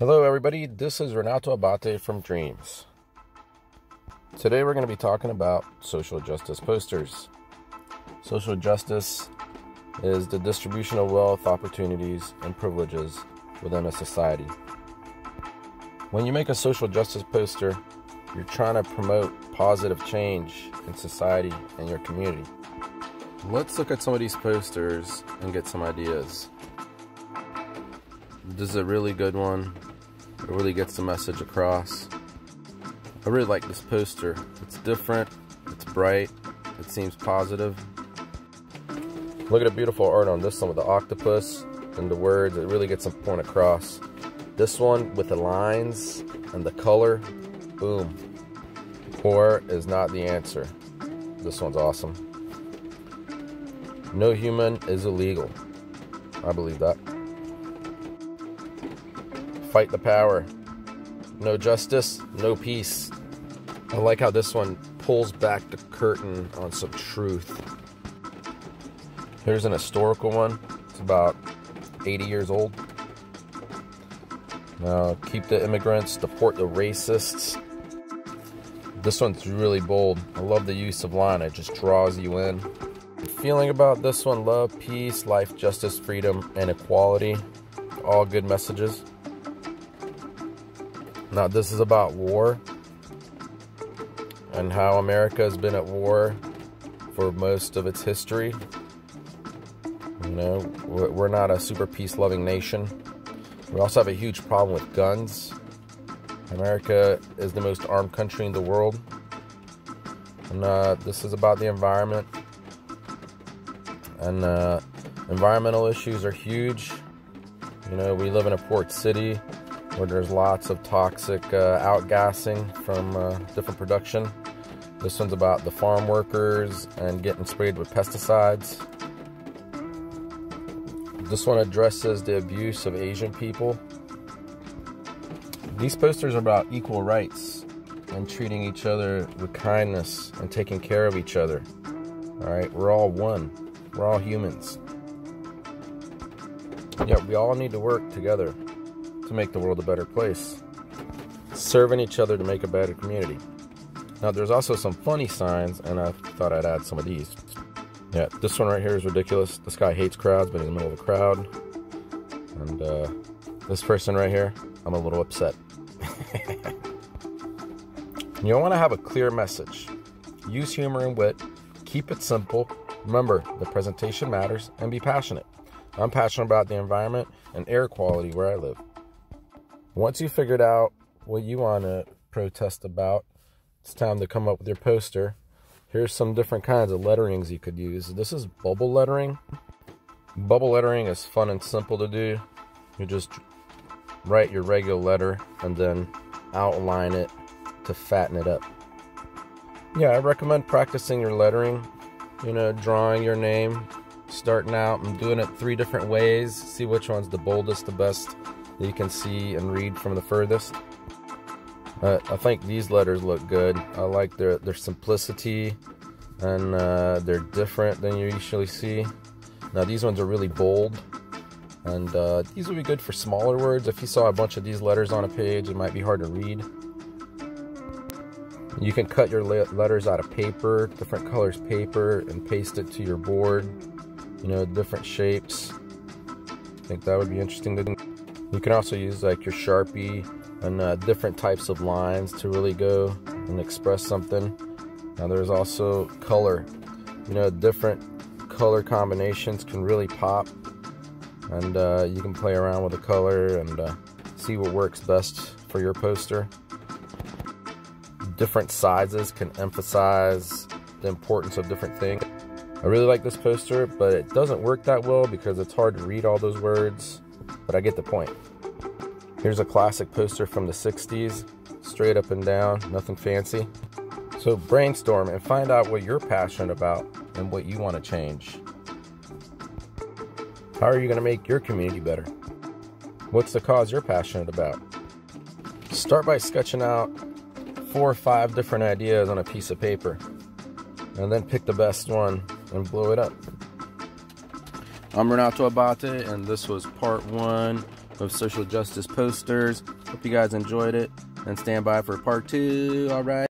Hello, everybody. This is Renato Abate from Dreams. Today, we're going to be talking about social justice posters. Social justice is the distribution of wealth, opportunities, and privileges within a society. When you make a social justice poster, you're trying to promote positive change in society and your community. Let's look at some of these posters and get some ideas. This is a really good one. It really gets the message across. I really like this poster. It's different, it's bright, it seems positive. Look at the beautiful art on this one with the octopus and the words. It really gets some point across. This one with the lines and the color, boom. War is not the answer. This one's awesome. No human is illegal. I believe that. Fight the power. No justice, no peace. I like how this one pulls back the curtain on some truth. Here's an historical one. It's about 80 years old. Now, keep the immigrants, deport the racists. This one's really bold. I love the use of line, it just draws you in. Feeling about this one love, peace, life, justice, freedom, and equality. All good messages. Now, this is about war and how America has been at war for most of its history. You know, we're not a super peace loving nation. We also have a huge problem with guns. America is the most armed country in the world. And uh, this is about the environment. And uh, environmental issues are huge. You know, we live in a port city where there's lots of toxic uh, outgassing from uh, different production. This one's about the farm workers and getting sprayed with pesticides. This one addresses the abuse of Asian people. These posters are about equal rights and treating each other with kindness and taking care of each other. All right, we're all one. We're all humans. Yeah, we all need to work together to make the world a better place. Serving each other to make a better community. Now, there's also some funny signs, and I thought I'd add some of these. Yeah, this one right here is ridiculous. This guy hates crowds, but he's in the middle of a crowd. And uh, this person right here, I'm a little upset. you want to have a clear message. Use humor and wit. Keep it simple. Remember, the presentation matters and be passionate. I'm passionate about the environment and air quality where I live. Once you figured out what you want to protest about, it's time to come up with your poster Here's some different kinds of letterings you could use. This is bubble lettering. Bubble lettering is fun and simple to do. You just write your regular letter and then outline it to fatten it up. Yeah, I recommend practicing your lettering. You know, drawing your name, starting out and doing it three different ways. See which one's the boldest, the best that you can see and read from the furthest. Uh, I think these letters look good. I like their their simplicity, and uh, they're different than you usually see. Now these ones are really bold, and uh, these would be good for smaller words. If you saw a bunch of these letters on a page, it might be hard to read. You can cut your letters out of paper, different colors paper, and paste it to your board. You know, different shapes. I think that would be interesting to do. You can also use like your Sharpie and uh, different types of lines to really go and express something. Now there's also color. You know, different color combinations can really pop, and uh, you can play around with the color and uh, see what works best for your poster. Different sizes can emphasize the importance of different things. I really like this poster, but it doesn't work that well because it's hard to read all those words, but I get the point. Here's a classic poster from the 60s, straight up and down, nothing fancy. So brainstorm and find out what you're passionate about and what you want to change. How are you going to make your community better? What's the cause you're passionate about? Start by sketching out four or five different ideas on a piece of paper and then pick the best one and blow it up. I'm Renato Abate, and this was part one of social justice posters. Hope you guys enjoyed it and stand by for part two. All right.